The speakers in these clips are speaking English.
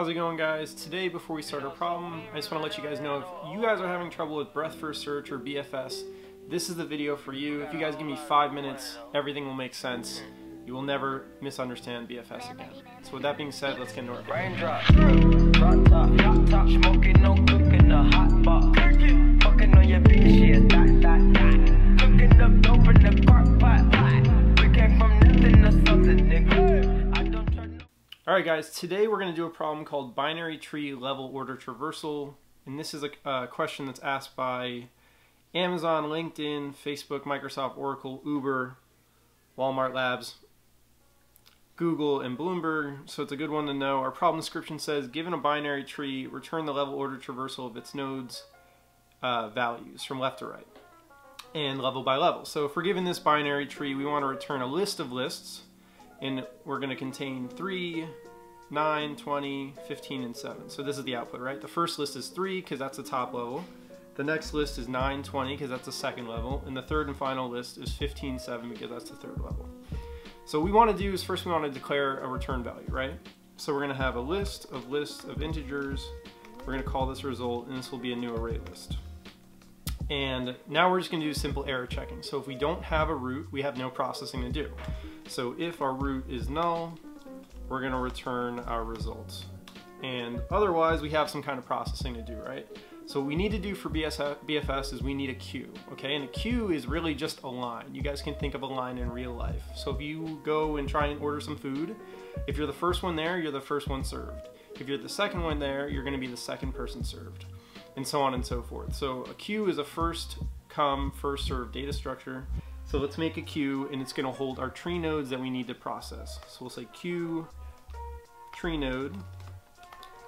How's it going guys? Today before we start our problem, I just want to let you guys know if you guys are having trouble with breadth first search or BFS, this is the video for you. If you guys give me five minutes, everything will make sense. You will never misunderstand BFS again. So with that being said, let's get into our Alright guys, today we're going to do a problem called binary tree level order traversal. And this is a uh, question that's asked by Amazon, LinkedIn, Facebook, Microsoft, Oracle, Uber, Walmart Labs, Google, and Bloomberg. So it's a good one to know. Our problem description says, given a binary tree, return the level order traversal of its nodes uh, values from left to right and level by level. So if we're given this binary tree, we want to return a list of lists and we're going to contain 3, 9, 20, 15, and 7. So this is the output, right? The first list is 3 because that's the top level. The next list is 9, 20 because that's the second level. And the third and final list is 15, 7 because that's the third level. So what we want to do is first we want to declare a return value, right? So we're going to have a list of lists of integers. We're going to call this result and this will be a new array list. And now we're just going to do simple error checking. So if we don't have a root, we have no processing to do. So if our root is null, we're going to return our results. And otherwise, we have some kind of processing to do, right? So what we need to do for BSF, BFS is we need a queue, okay? And a queue is really just a line. You guys can think of a line in real life. So if you go and try and order some food, if you're the first one there, you're the first one served. If you're the second one there, you're gonna be the second person served, and so on and so forth. So a queue is a first come, first served data structure. So let's make a queue, and it's gonna hold our tree nodes that we need to process. So we'll say queue tree node,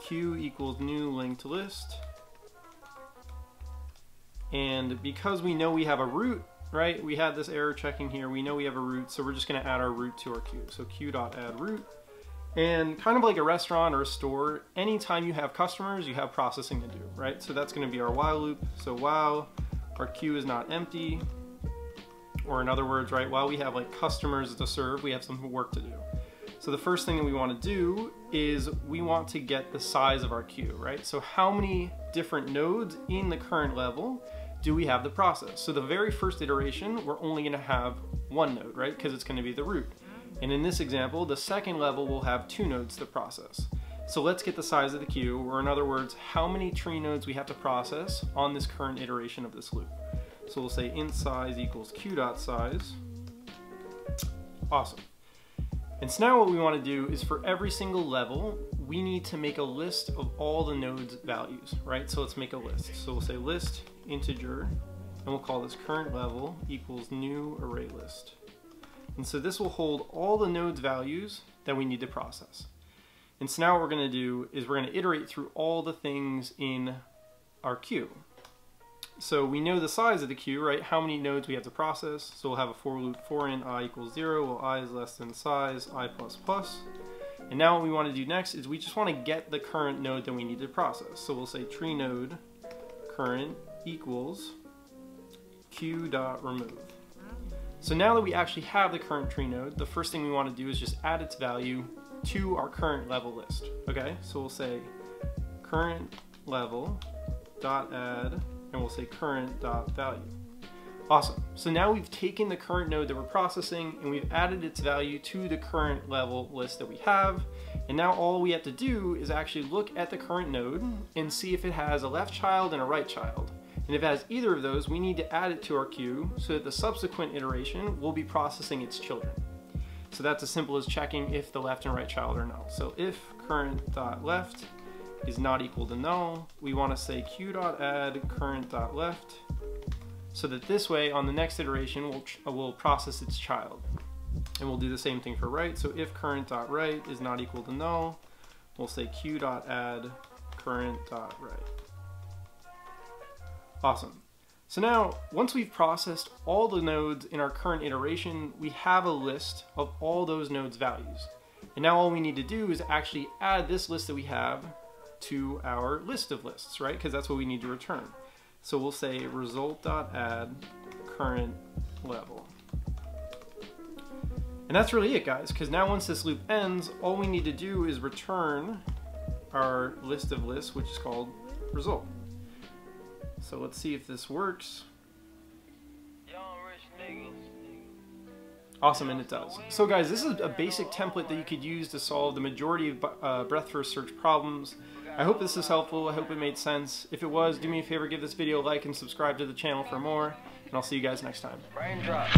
queue equals new linked list, and because we know we have a root, right, we had this error checking here, we know we have a root, so we're just gonna add our root to our queue. So queue.add root. And kind of like a restaurant or a store, anytime you have customers, you have processing to do, right? So that's gonna be our while loop. So while our queue is not empty, or in other words, right, while we have like customers to serve, we have some work to do. So the first thing that we want to do is we want to get the size of our queue, right? So how many different nodes in the current level do we have to process? So the very first iteration, we're only going to have one node, right? Because it's going to be the root. And in this example, the second level will have two nodes to process. So let's get the size of the queue, or in other words, how many tree nodes we have to process on this current iteration of this loop. So we'll say int size equals q dot size. Awesome. And so now what we want to do is for every single level, we need to make a list of all the nodes values, right? So let's make a list. So we'll say list integer, and we'll call this current level equals new array list. And so this will hold all the nodes values that we need to process. And so now what we're going to do is we're going to iterate through all the things in our queue. So we know the size of the queue, right? How many nodes we have to process. So we'll have a for loop for in i equals zero, while i is less than size, i plus plus. And now what we want to do next is we just want to get the current node that we need to process. So we'll say tree node current equals q dot remove. So now that we actually have the current tree node, the first thing we want to do is just add its value to our current level list. Okay, so we'll say current level dot add and we'll say current dot value. Awesome. So now we've taken the current node that we're processing and we've added its value to the current level list that we have. And now all we have to do is actually look at the current node and see if it has a left child and a right child. And if it has either of those, we need to add it to our queue so that the subsequent iteration will be processing its children. So that's as simple as checking if the left and right child are null. So if current dot left is not equal to null, we want to say q.add current.left so that this way on the next iteration we'll, uh, we'll process its child. And we'll do the same thing for right. So if current.right is not equal to null, we'll say q.add current.right. Awesome. So now, once we've processed all the nodes in our current iteration, we have a list of all those nodes' values. And now all we need to do is actually add this list that we have to our list of lists, right? Because that's what we need to return. So we'll say result.add current level. And that's really it, guys, because now once this loop ends, all we need to do is return our list of lists, which is called result. So let's see if this works. Young rich niggas. Awesome, and it does. So guys, this is a basic template that you could use to solve the majority of uh, breadth first search problems. I hope this is helpful, I hope it made sense. If it was, do me a favor, give this video a like and subscribe to the channel for more, and I'll see you guys next time. Raindrop.